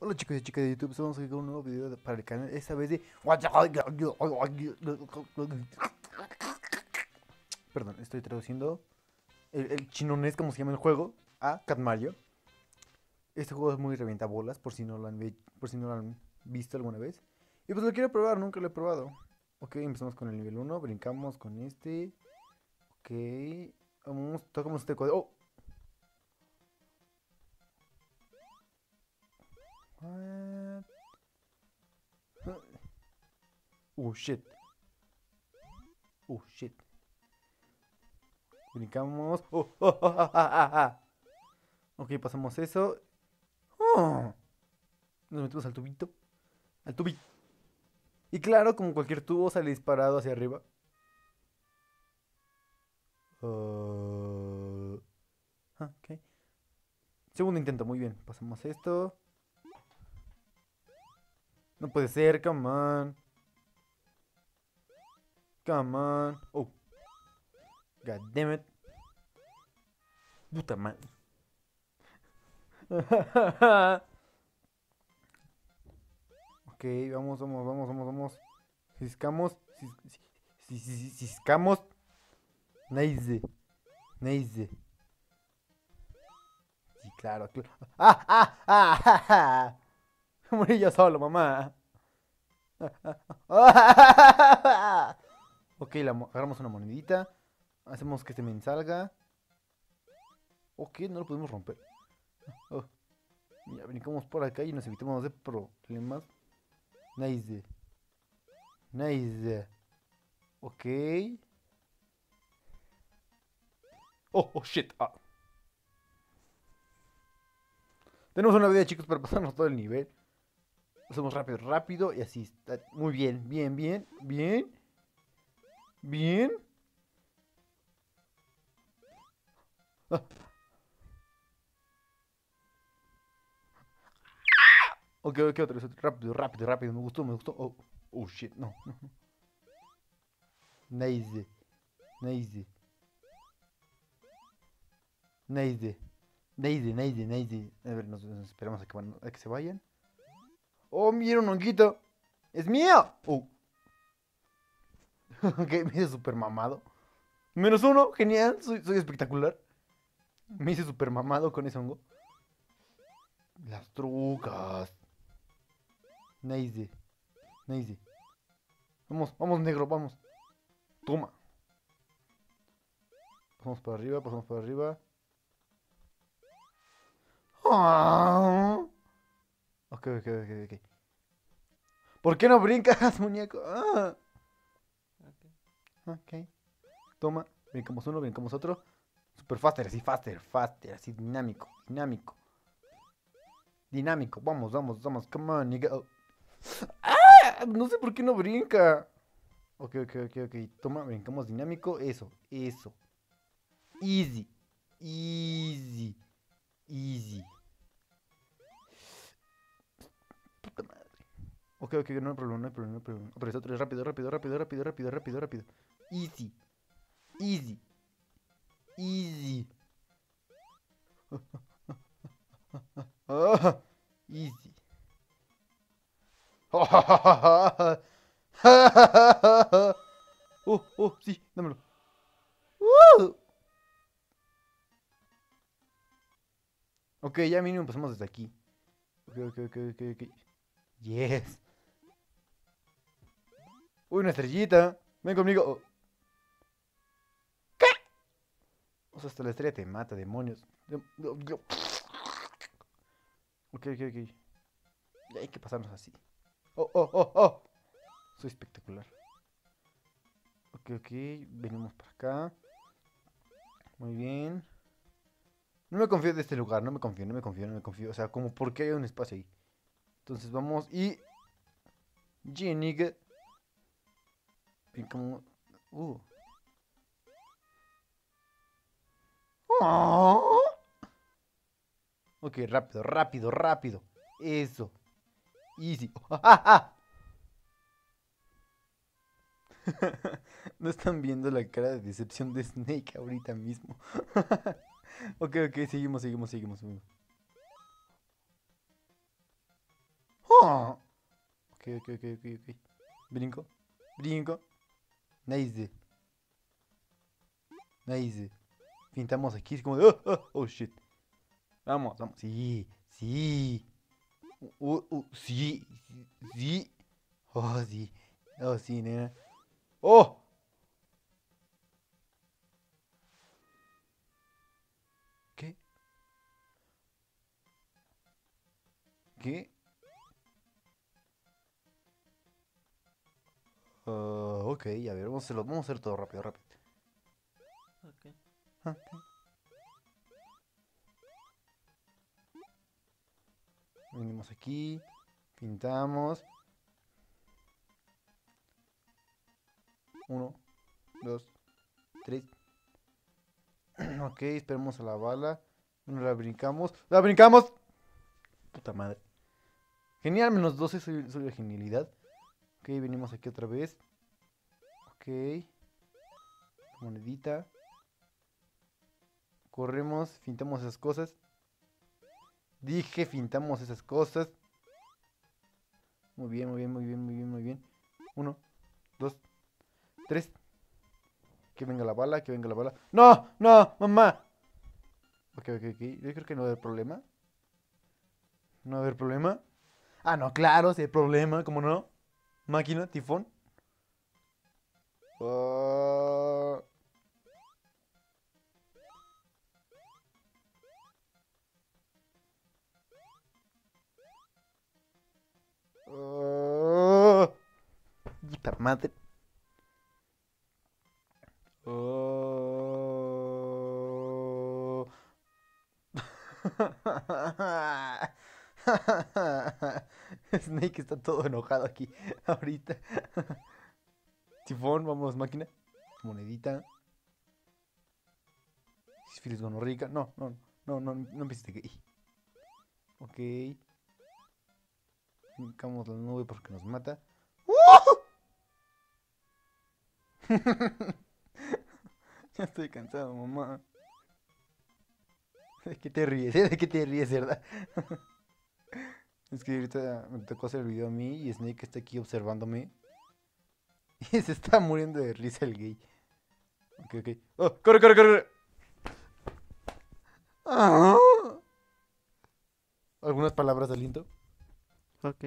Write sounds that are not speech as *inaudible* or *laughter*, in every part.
Hola chicos y chicas de YouTube, estamos aquí con un nuevo video de- para el canal, esta vez de... Perdón, estoy traduciendo el, el chinonés, como se llama el juego, a Cat Mario. Este juego es muy revientabolas, por si no lo han, por si no lo han visto alguna vez. Y pues lo quiero probar, nunca lo he probado. Ok, empezamos con el nivel 1, brincamos con este. Ok, vamos, tocamos este código. ¡Oh! What? Oh shit. Oh shit. Brincamos. Oh, oh, oh, ah, ah, ah, ah. Ok, pasamos eso. Oh. Nos metemos al tubito. Al tubito. Y claro, como cualquier tubo, sale disparado hacia arriba. Uh, ah, ok. Segundo intento, muy bien. Pasamos esto. No puede ser, come on. Come on. Oh. God damn it. Puta madre. *laughs* ok, vamos, vamos, vamos, vamos, vamos. Ciscamos. cis- cis- cis- cis- Ciscamos. Nice. Nice. Claro, claro. *laughs* ¡Ah, ah, ah, ah, *laughs* ah! Morí yo solo, mamá. *laughs* ok, la mo- agarramos una monedita. Hacemos que este men salga. Ok, no lo podemos romper. Oh. Ya brincamos por acá y nos evitamos de problemas. Nice. Nice. Ok. Oh, oh, shit. Ah. Tenemos una vida, chicos, para pasarnos todo el nivel. Hacemos rápido, rápido y así. está. Muy bien, bien, bien, bien. Bien. Ah. Ok, ok, otra vez, rápido, rápido, rápido. Me gustó, me gustó. Oh, oh shit, no. Nice. Nice. Nice. Nice, nice, nice. A ver, nos, esperamos a que, a que se vayan. ¡Oh, mira un honguito! ¡Es mío! Oh. *laughs* ok, me hice super mamado. Menos uno, genial, soy, espectacular. Me hice super mamado con ese hongo. Las trucas. Nice. Nice. Vamos, vamos, negro, vamos. Toma. Pasamos para arriba, pasamos para arriba. Ah. Ok, ok, ok, ok. ¿Por qué no brincas, *laughs* muñeco? Ah. Ok. Toma. Brincamos uno, brincamos otro. Super faster, así faster, faster, así dinámico, dinámico. Dinámico, vamos, vamos, vamos, come on, nigga. ¡Ah! No sé por qué no brinca. Ok, ok, ok, ok. Toma, brincamos dinámico. Eso, eso. Easy. Easy. Easy. Ok, ok, no hay problema, no hay problema, no hay problema. Pero otra vez, rápido, rápido, rápido, rápido, rápido, rápido, rápido. Easy. Easy. Easy. *laughs* Ah, easy. *laughs* Oh, oh, sí, dámelo. Uh. Ok, ya mínimo empezamos desde aquí. Ok, ok, ok, ok, ok. Yes. Uy, una estrellita. Ven conmigo. Oh. ¿Qué? O sea, hasta la estrella te mata, demonios. Ok, ok, ok. Ya hay que pasarnos así. Oh, oh, oh, oh. Soy espectacular. Ok, ok. Venimos para acá. Muy bien. No me confío de este lugar, no me confío, no me confío, no me confío. O sea, como porque hay un espacio ahí. Entonces vamos y... Jenny. Brincamos... Uh. Oh. Ok, rápido, rápido, rápido. Eso. Easy. *laughs* No están viendo la cara de decepción de Snake ahorita mismo. *laughs* ok, ok, seguimos, seguimos, seguimos. seguimos. Oh. Ok, ok, ok, ok, ok. Brinco, brinco. Nice. Nice. Pintamos aquí, como oh, oh, oh, shit. Vamos, vamos. Sí, sí. Uh, uh, sí, sí. Oh, sí. Oh, sí, nena. ¡Oh! ¿Qué? ¿Qué? Ah, ok, a ver, vamos a, hacerlo, vamos a hacer todo rápido, rápido. Ok. Ok. Venimos aquí, pintamos. Uno, dos, tres. *clears throat* ok, esperemos a la bala. No la brincamos. ¡La brincamos! Puta madre. Genial, menos 12 soy, soy de genialidad. Ok, venimos aquí otra vez. Ok. Monedita. Corremos, fintamos esas cosas. Dije, fintamos esas cosas. Muy bien, muy bien, muy bien, muy bien, muy bien. Uno, dos, tres. Que venga la bala, que venga la bala. ¡No! ¡No! ¡Mamá! Ok, ok, ok. Yo creo que no va a haber problema. No va a haber problema. Ah, no, claro, si hay problema, ¿cómo no? Máquina, tifón. Ah. Ah. Puta madre. *laughs* Snake está todo enojado aquí *laughs* ahorita. *laughs* Tifón, vamos, máquina. Monedita. Sífilis gonorrica. No, no, no, no, no empieces gay. Ok. Brincamos la nube porque nos mata. *laughs* ya estoy cansado, mamá. ¿De qué te ríes? eh? ¿De qué te ríes, verdad? Es que ahorita me tocó hacer el video a mí y Snake está aquí observándome. *laughs* Y se está muriendo de risa el gay. Ok, ok. ¡Oh! ¡Corre, corre, corre! Ah. ¿Algunas palabras de aliento? Ok.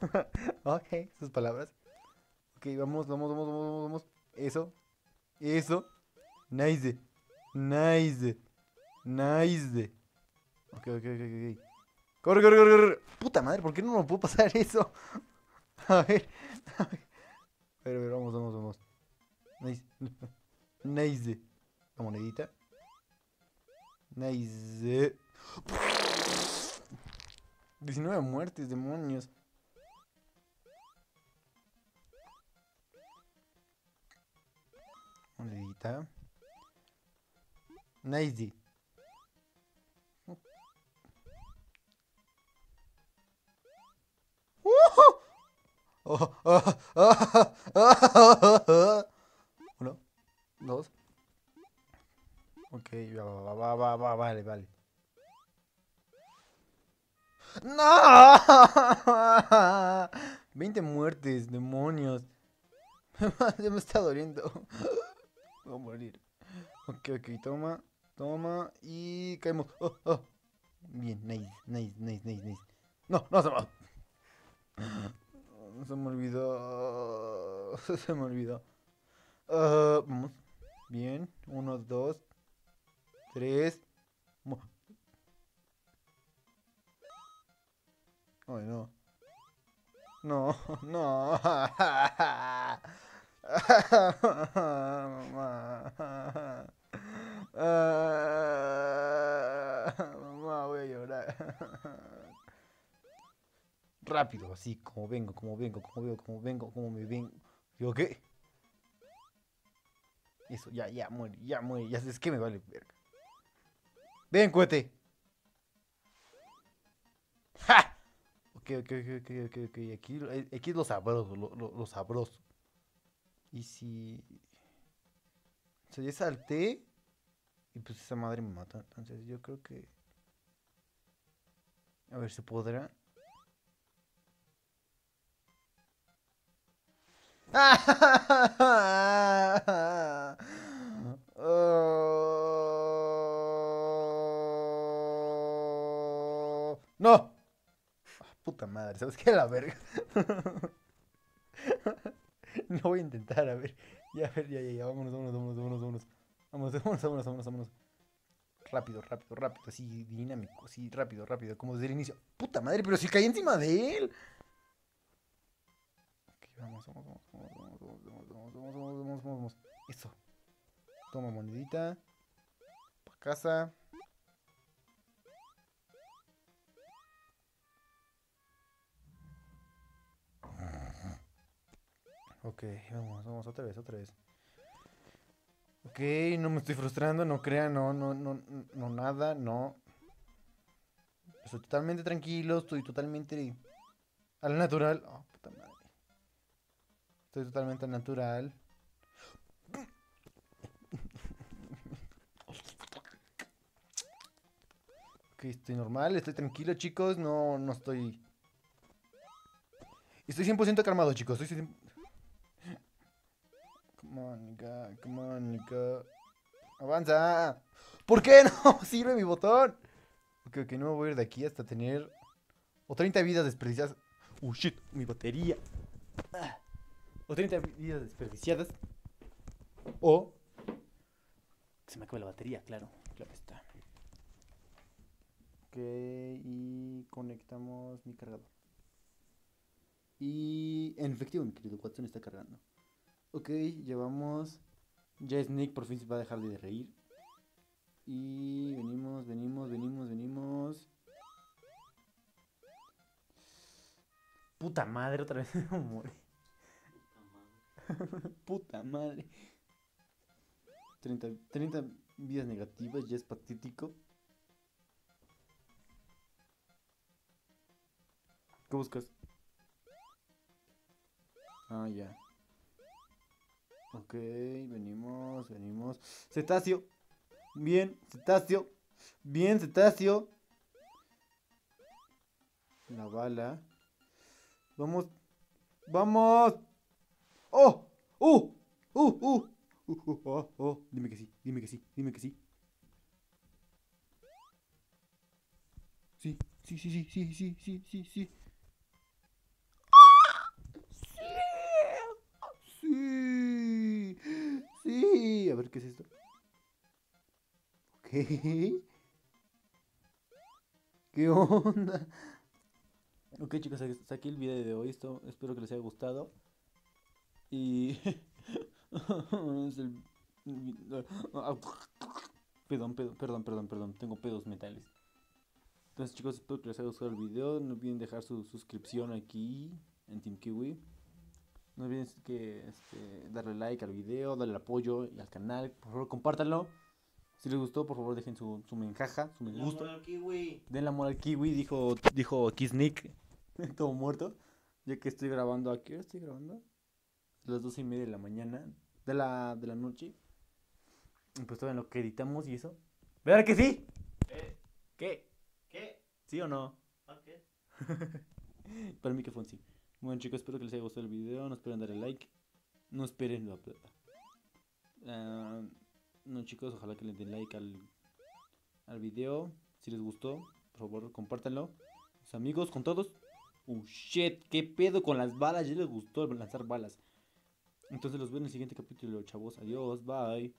*laughs* Ok, sus palabras. Ok, vamos, vamos, vamos, vamos, vamos. Eso. Eso. Nice. Nice. Nice. Ok, ok, ok, ok. Corre, corre, corre, corre. Puta madre, ¿por qué no me puedo pasar eso? *laughs* A ver. A ver, a ver, vamos, vamos, vamos. Nice. *laughs* Nice. La monedita. Nice. 19 muertes, demonios. Monedita. Nice. *laughs* Uno, dos. Ok, va, va, va, va, va, vale, vale. ¡No! *laughs* 20 muertes, demonios. *laughs* me está doliendo. Voy a morir. Ok, ok, toma, toma y caemos. Oh, oh. Bien, nice, nice, nice, nice, nice. No, no se me... Se me olvidó. *laughs* Se me olvidó. Vamos. Bien. Uno, dos, tres. Ay, no. No, *laughs* no. *laughs* Mamá. Ah, Mamá, voy a llorar. Rápido, así, como vengo, como vengo, como vengo, como vengo, como me vengo. ¿Yo qué? Eso, ya, ya, muere, ya muere, ya es que me vale verga. Ven, cohete. ¡Ja! Ok, ok, ok, ok, ok, ok. Aquí, aquí es lo sabroso, lo, lo, lo sabroso. Y si... O sea, ya salté. Y pues esa madre me mató. Entonces yo creo que... A ver, ¿se podrá? *laughs* ¡No! Ah, puta madre, ¿sabes qué? La verga. *laughs* No voy a intentar, a ver. Ya, a ver, ya, ya, ya. Vámonos, vámonos, vámonos, vámonos, vámonos. Vámonos, vámonos, vámonos, vámonos, vámonos. Rápido, rápido, rápido. Así, dinámico, así, rápido, rápido. Como desde el inicio. Puta madre, pero si caí encima de él. Vamos, vamos, vamos, vamos, vamos, vamos, vamos, vamos, vamos, vamos, vamos. Eso. Toma monedita. Pa' casa. Ok, vamos, vamos, otra vez, otra vez. Ok, no me estoy frustrando, no crean, no, no, no, no, nada, no. Estoy totalmente tranquilo, estoy totalmente al natural. Oh, puta madre. Estoy totalmente al natural. Ok, estoy normal, estoy tranquilo, chicos, no, no estoy... Estoy 100% calmado, chicos, estoy 100%... Come on, Nika, come on, Nika. Avanza. ¿Por qué no *laughs* sirve mi botón? Ok, ok, no me voy a ir de aquí hasta tener... O 30 vidas desperdiciadas. Uh, shit, mi batería. O 30 vidas desperdiciadas. O... Se me acaba la batería, claro. Claro está. Ok, y conectamos mi cargador. Y en efectivo, mi querido Watson está cargando. Ok, llevamos. Ya Snake por fin se va a dejar de reír. Y venimos, venimos, venimos, venimos. Puta madre, otra vez *laughs* me morí. *laughs* Puta madre. 30, 30 vidas negativas, ya es patético. ¿Qué buscas? Ah, ya. Ok, venimos, venimos. Cetáceo. Bien, cetáceo. Bien, cetáceo. La bala. Vamos. ¡Vamos! ¡Oh! ¡Uh! ¡Uh! ¡Uh! ¡Uh! ¡Uh! ¡Oh! ¡Oh! Dime que sí, dime que sí, dime que sí. Sí, sí, sí, sí, sí, sí, sí, sí, sí. Sí. Sí. A ver, ¿qué es esto? Ok. ¿Qué onda? Ok, chicos, hasta aquí el video de hoy. Esto, espero que les haya gustado. Y... *laughs* Perdón, perdón, perdón, perdón, perdón. Tengo pedos mentales. Entonces, chicos, espero que les haya gustado el video. No olviden dejar su suscripción aquí en Team Kiwi. No olviden que este, darle like al video, darle apoyo y al canal. Por favor, compártanlo. Si les gustó, por favor, dejen su, su menjaja, su me gusta. kiwi. Den la amor al kiwi, dijo, dijo Kissnick, *laughs* todo muerto. Ya que estoy grabando, ¿a qué hora estoy grabando? Las doce y media de la mañana, de la, de la noche. Pues todo en lo que editamos y eso. ¿Verdad que sí? ¿Eh? ¿Qué? ¿Qué? ¿Sí o no? Ok. *laughs* Para mí que fue un sí. Bueno chicos, espero que les haya gustado el video. No esperen darle like. No esperen la plata. Ah, no chicos, ojalá que le den like al, al video. Si les gustó, por favor, compártanlo. Sus amigos, con todos. Oh shit, qué pedo con las balas. Ya les gustó lanzar balas. Entonces los veo en el siguiente capítulo, chavos. Adiós, bye.